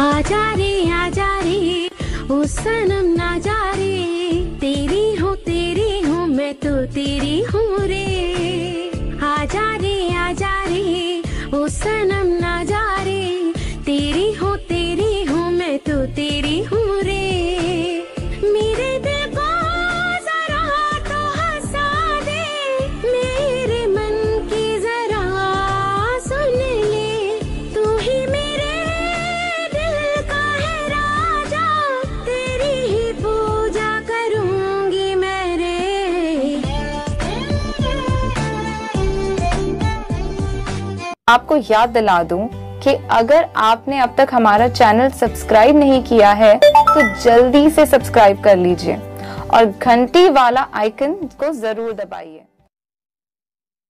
आजा रे आजा रे ओ सनम ना जा रे तेरी हूँ तेरी हूँ, मैं तो तेरी हूँ रे। आजा रे आजा रे ओ सनम ना जा रे तेरी आपको याद दिला दूँ कि अगर आपने अब तक हमारा चैनल सब्सक्राइब नहीं किया है तो जल्दी से सब्सक्राइब कर लीजिए और घंटी वाला आइकन को ज़रूर दबाइए।